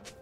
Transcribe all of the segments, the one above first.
Useful?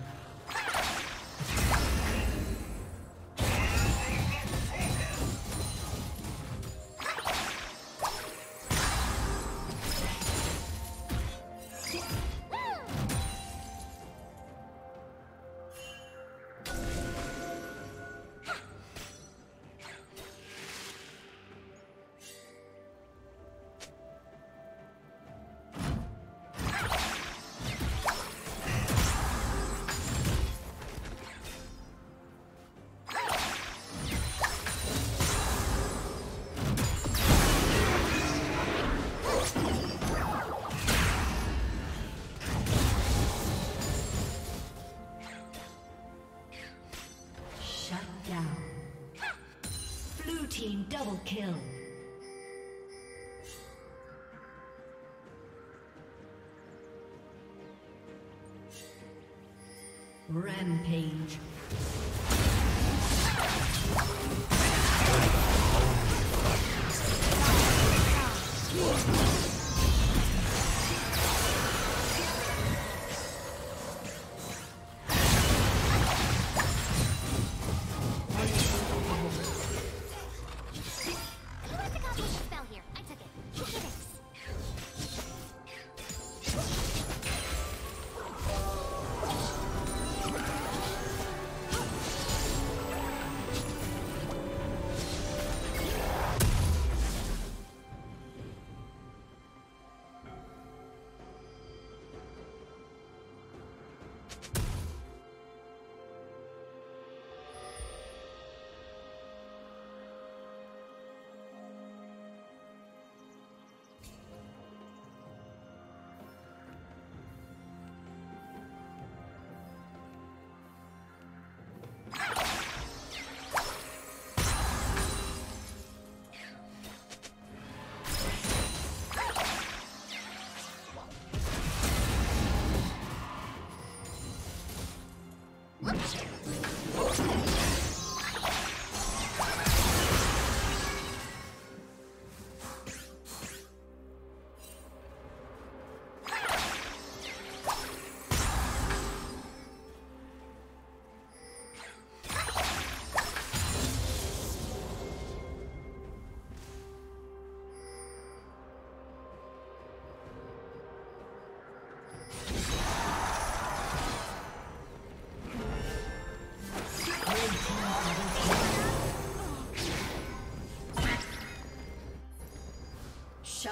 Kill. Rampage.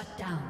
Shut down.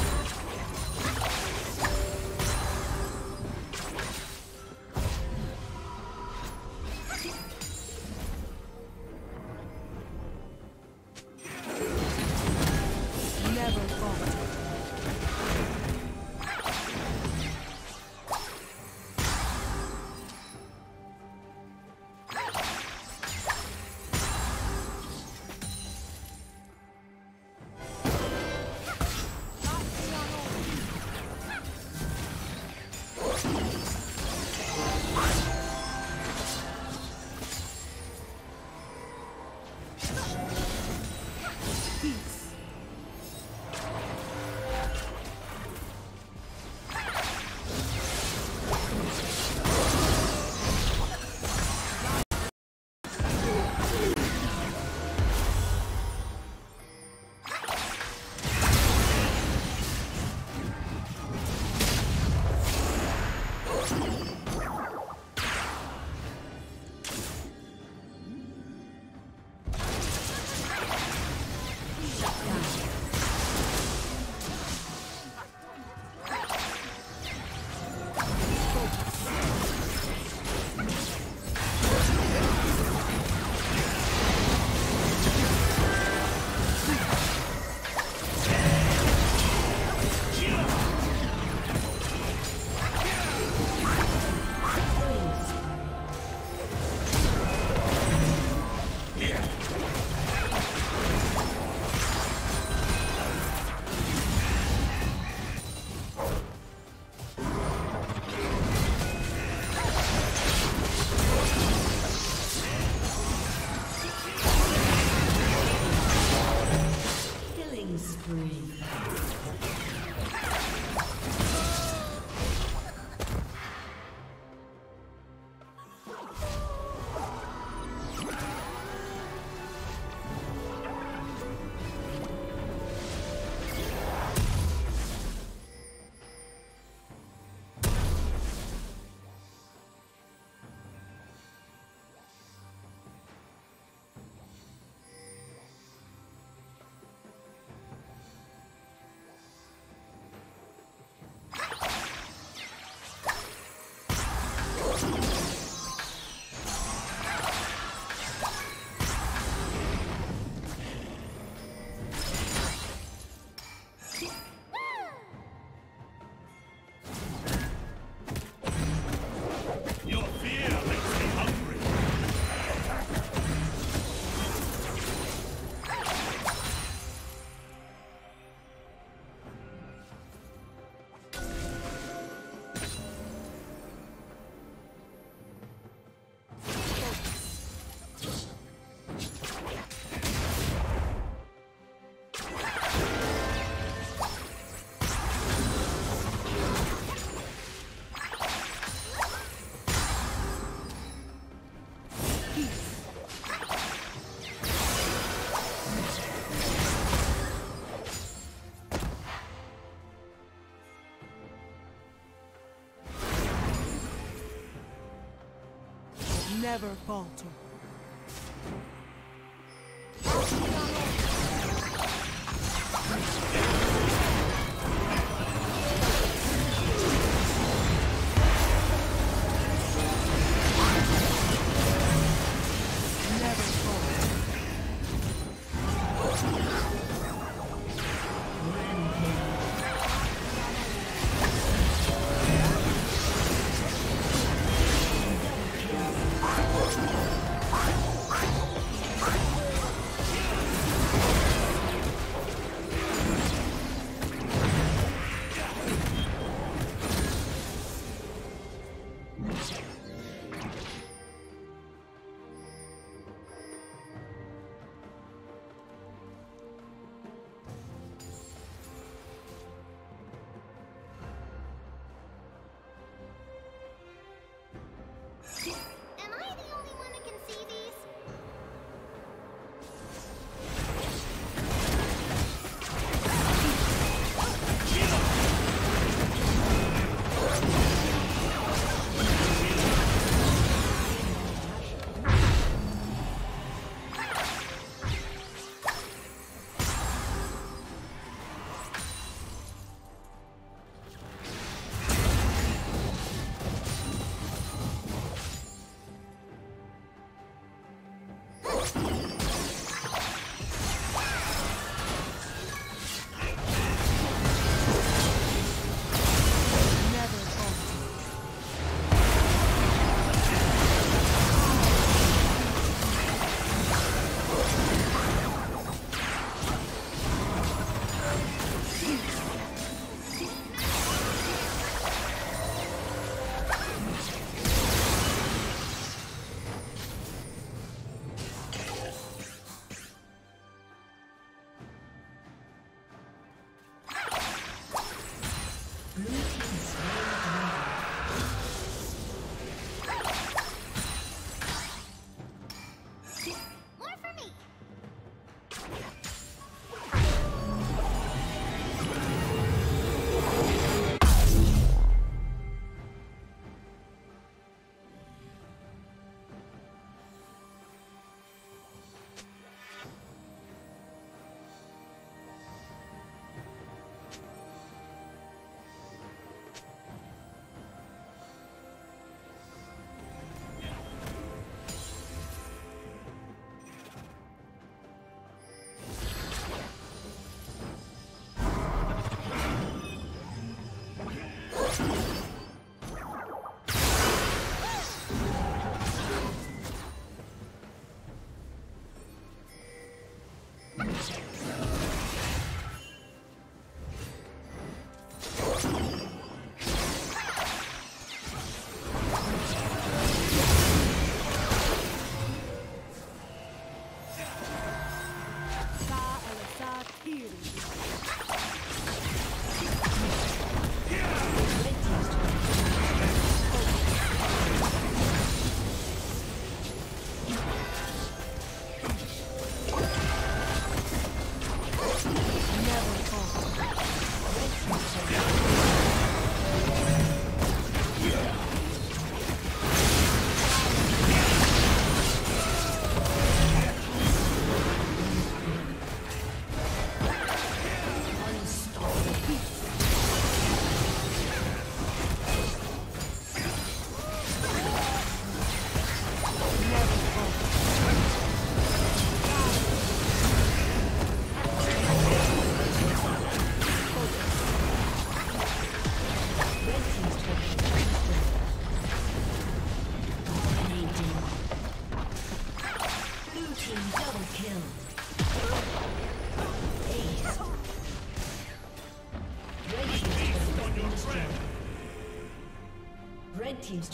Never falter.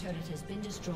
Turret has been destroyed.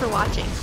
For watching.